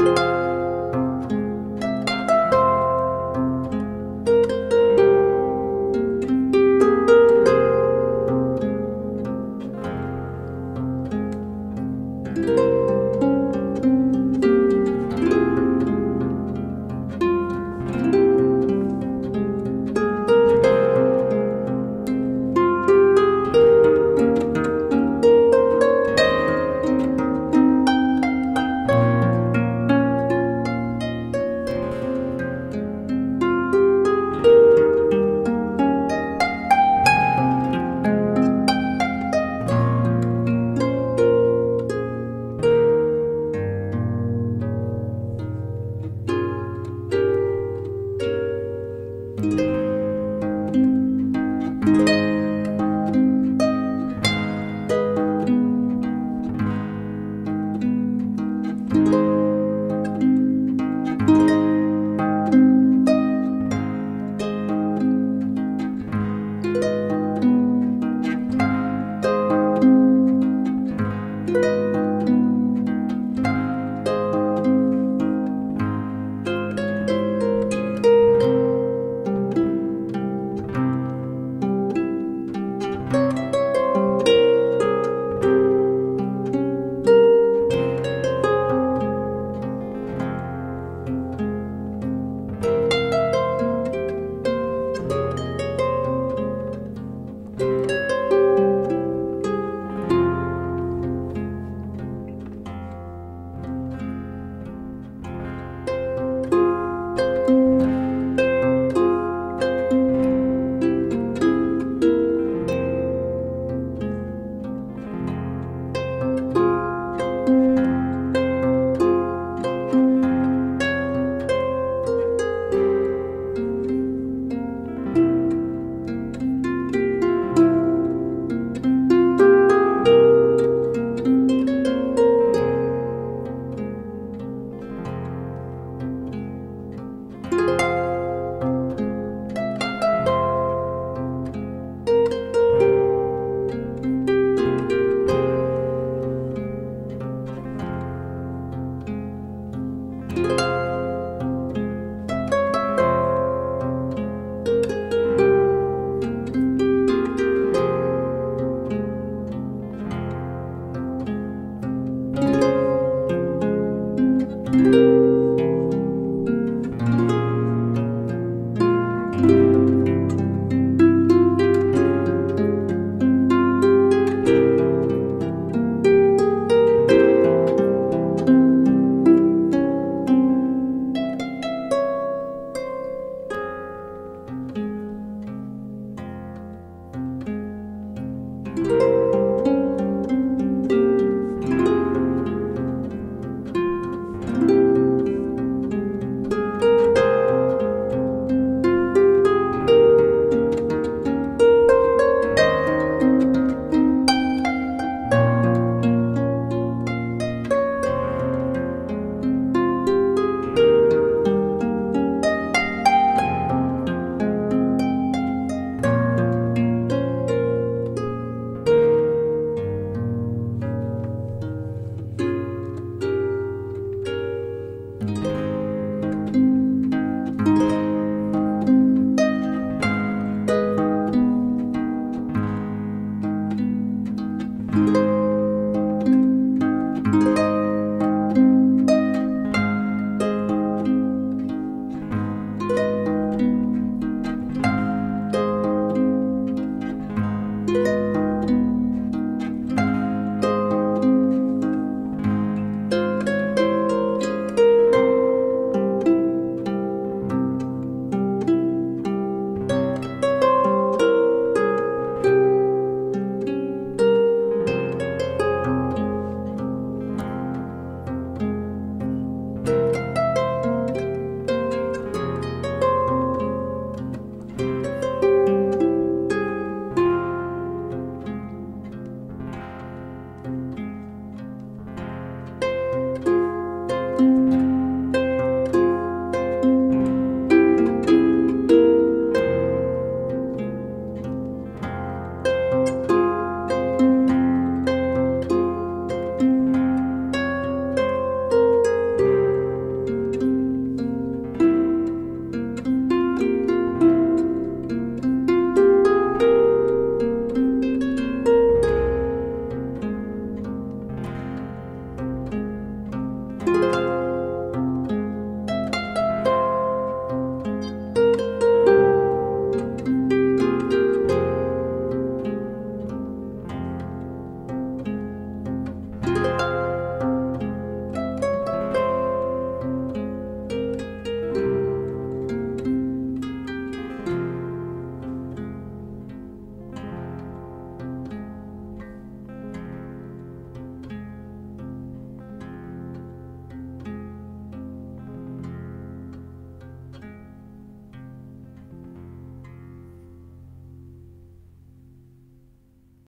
you